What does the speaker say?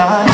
난